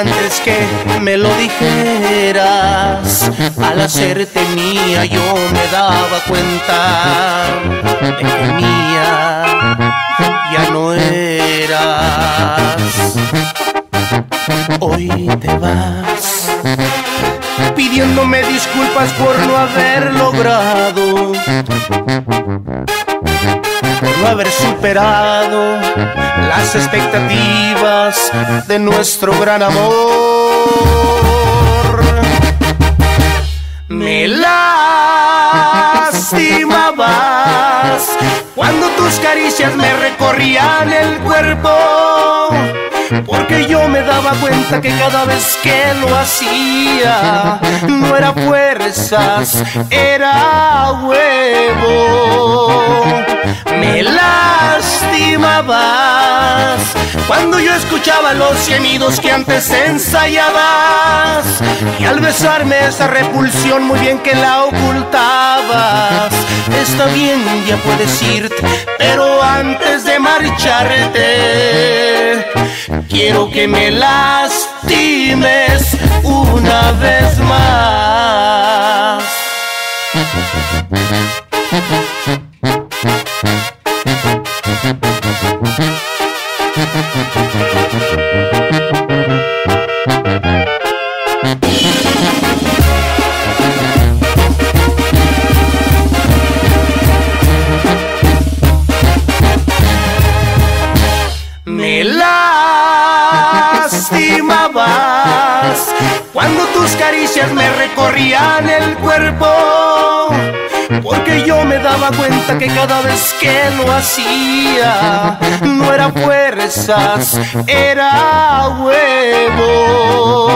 antes que me lo dijeras. Al hacerte mía yo me daba cuenta que mía ya no eras. Hoy te vas pidiéndome disculpas por no haber logrado por no haber superado las expectativas de nuestro gran amor. Me lastimabas cuando tus caricias me recorrían el cuerpo. Porque yo me daba cuenta que cada vez que lo hacía no era fuerzas, era huevo. Me lastimabas cuando yo escuchaba los gemidos que antes ensayabas. Y al besarme esa repulsión muy bien que la ocultabas. Está bien, ya puedes irte, pero antes de marcharte quiero que me lastimes una Me lastimabas cuando tus caricias me recorrían el cuerpo. Porque yo me daba cuenta que cada vez que lo hacía no era fuerzas, era huevo.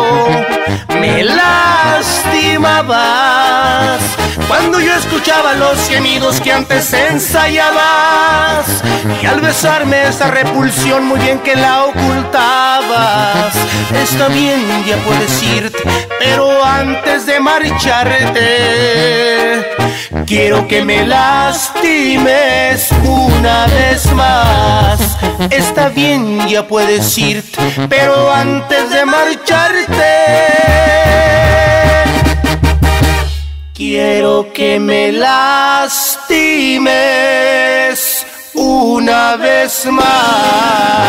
Me lastimabas yo escuchaba los gemidos que antes ensayabas. Y al besarme esa repulsión muy bien que la ocultabas. Está bien, ya puedes irte, pero antes de marcharte, quiero que me lastimes una vez más. Está bien, ya puedes irte, pero antes de marcharte, quiero que me lastimes una vez más.